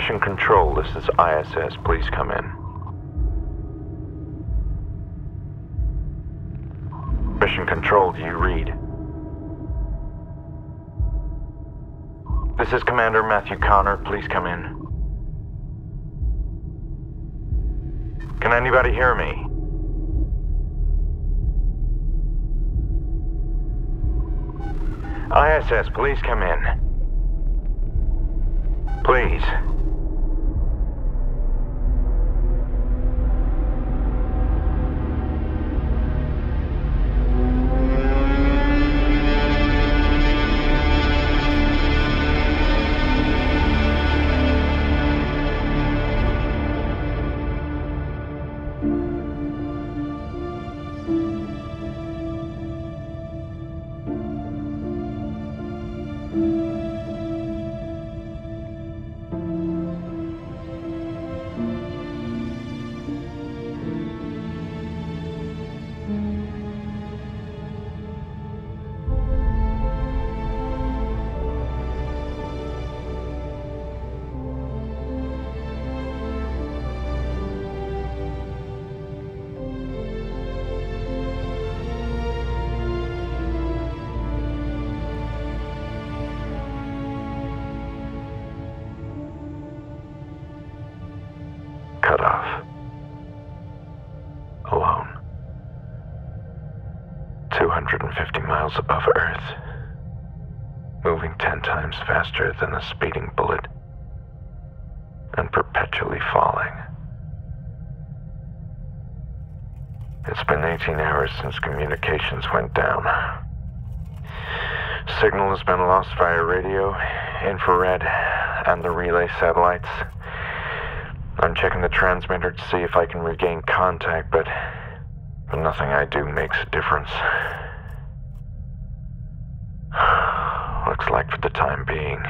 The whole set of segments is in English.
Mission Control, this is ISS. Please come in. Mission Control, do you read? This is Commander Matthew Connor. Please come in. Can anybody hear me? ISS, please come in. Please. Música miles above Earth. Moving 10 times faster than a speeding bullet. And perpetually falling. It's been 18 hours since communications went down. Signal has been lost via radio, infrared, and the relay satellites. I'm checking the transmitter to see if I can regain contact, but, but nothing I do makes a difference. Looks like for the time being,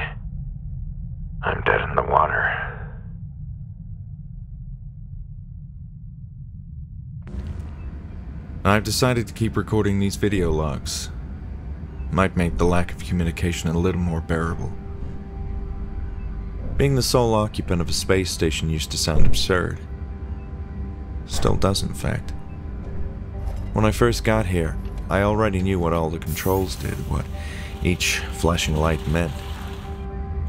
I'm dead in the water. I've decided to keep recording these video logs. Might make the lack of communication a little more bearable. Being the sole occupant of a space station used to sound absurd. Still does, in fact. When I first got here, I already knew what all the controls did, what each flashing light meant.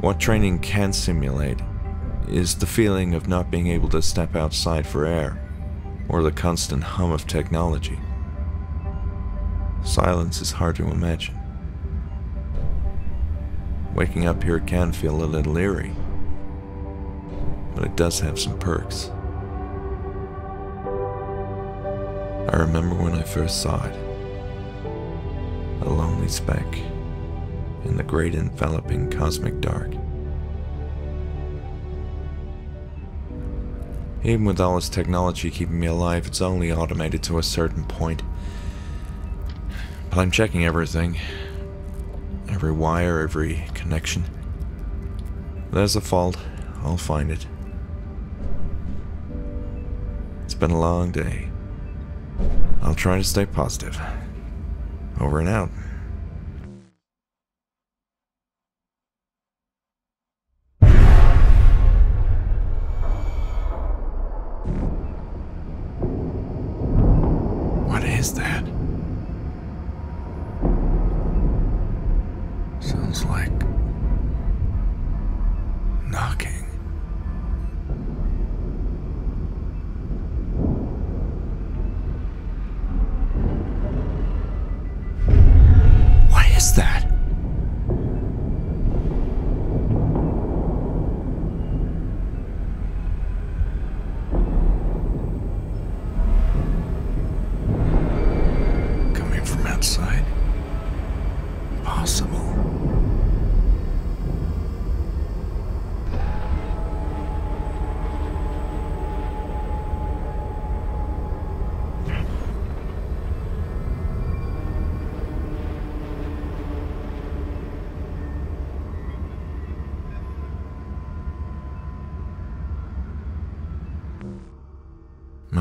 What training can simulate is the feeling of not being able to step outside for air, or the constant hum of technology. Silence is hard to imagine. Waking up here can feel a little eerie, but it does have some perks. I remember when I first saw it. A lonely speck in the great enveloping cosmic dark. Even with all this technology keeping me alive, it's only automated to a certain point. But I'm checking everything. Every wire, every connection. There's a fault. I'll find it. It's been a long day. I'll try to stay positive. Over and out. Is that? Sounds like knocking. What is that?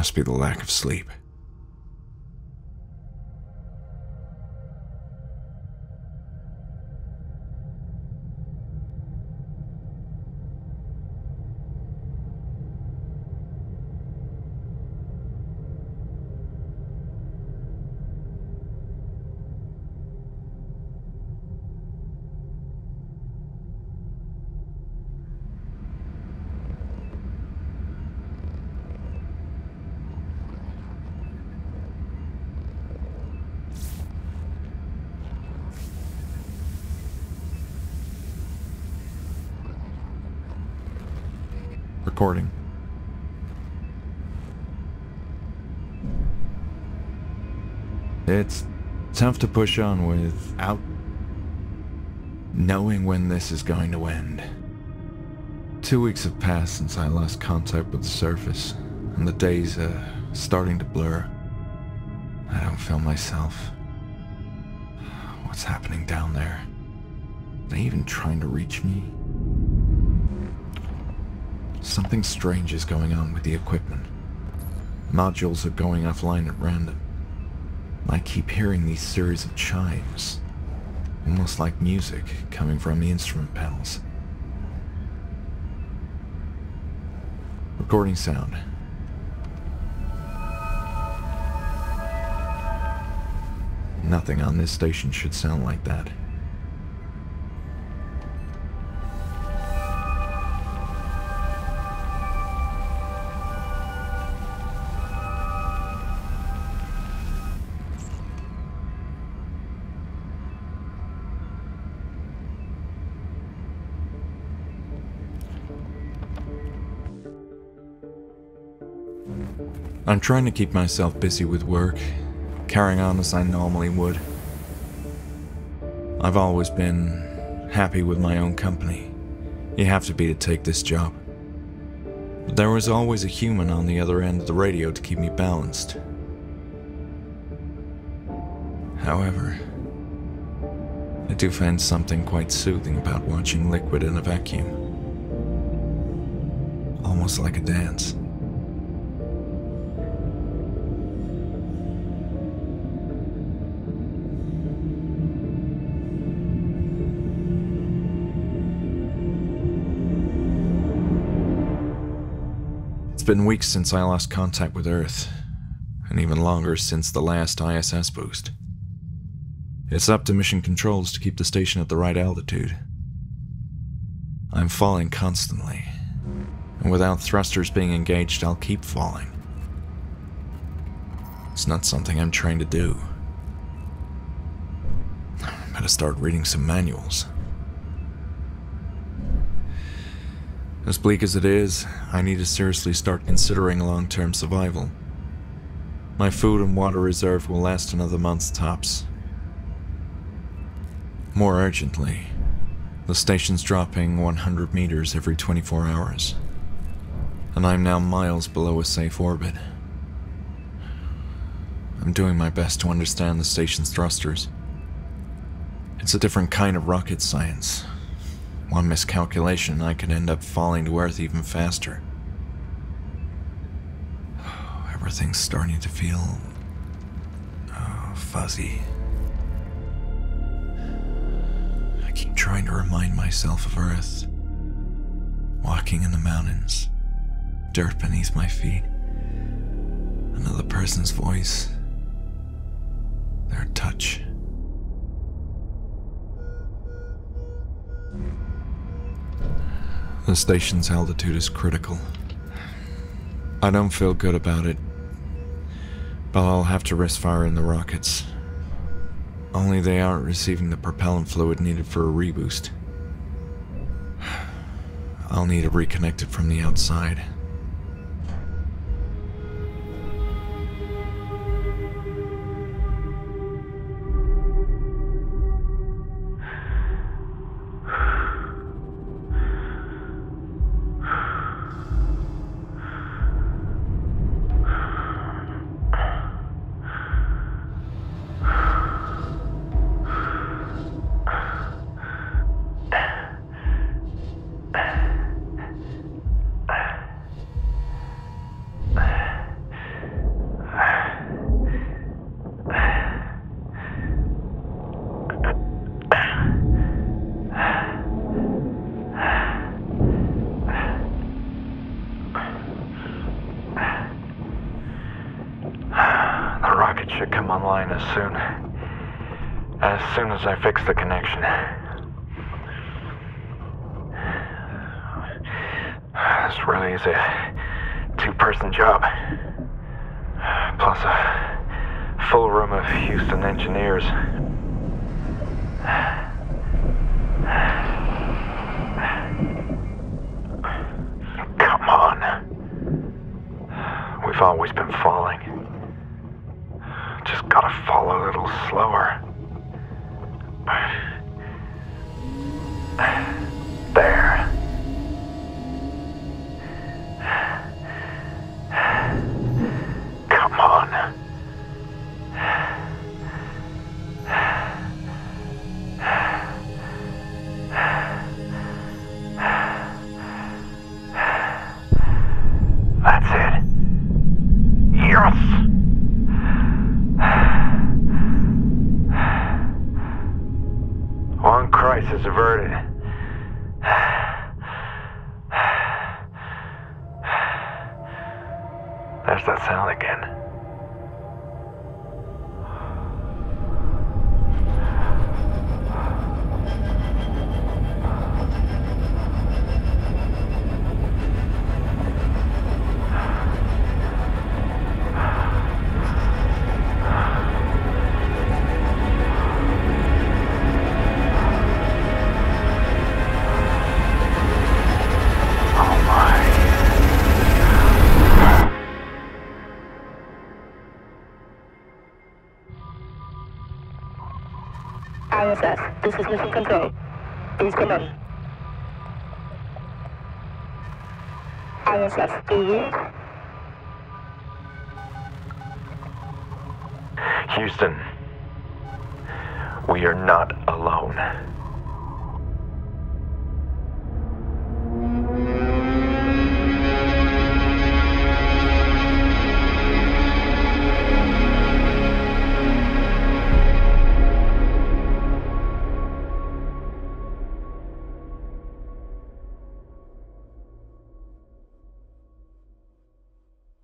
Must be the lack of sleep. Recording. It's tough to push on without knowing when this is going to end. Two weeks have passed since I lost contact with the surface, and the days are starting to blur. I don't feel myself. What's happening down there? Are they even trying to reach me? Something strange is going on with the equipment. Modules are going offline at random. I keep hearing these series of chimes, almost like music coming from the instrument panels. Recording sound. Nothing on this station should sound like that. I'm trying to keep myself busy with work, carrying on as I normally would. I've always been happy with my own company. You have to be to take this job. But there was always a human on the other end of the radio to keep me balanced. However, I do find something quite soothing about watching liquid in a vacuum. Almost like a dance. Been weeks since I lost contact with Earth, and even longer since the last ISS boost. It's up to mission controls to keep the station at the right altitude. I'm falling constantly, and without thrusters being engaged, I'll keep falling. It's not something I'm trained to do. I Better start reading some manuals. As bleak as it is, I need to seriously start considering long term survival. My food and water reserve will last another month tops. More urgently, the station's dropping 100 meters every 24 hours, and I'm now miles below a safe orbit. I'm doing my best to understand the station's thrusters. It's a different kind of rocket science, one miscalculation, I could end up falling to Earth even faster. Everything's starting to feel. Oh, fuzzy. I keep trying to remind myself of Earth. Walking in the mountains, dirt beneath my feet, another person's voice, their touch. The station's altitude is critical. I don't feel good about it, but I'll have to risk firing the rockets. Only they aren't receiving the propellant fluid needed for a reboost. I'll need to reconnect it from the outside. As I fix the connection. This really is a two-person job. Plus a full room of Houston engineers. Come on. We've always been falling. Just gotta fall a little slower. There. Come on. That's it. Yes! One crisis averted. There's that sound again. Oh my. ISS, this is Mission Control. Please come in. ISS, do you? Houston, we are not alone.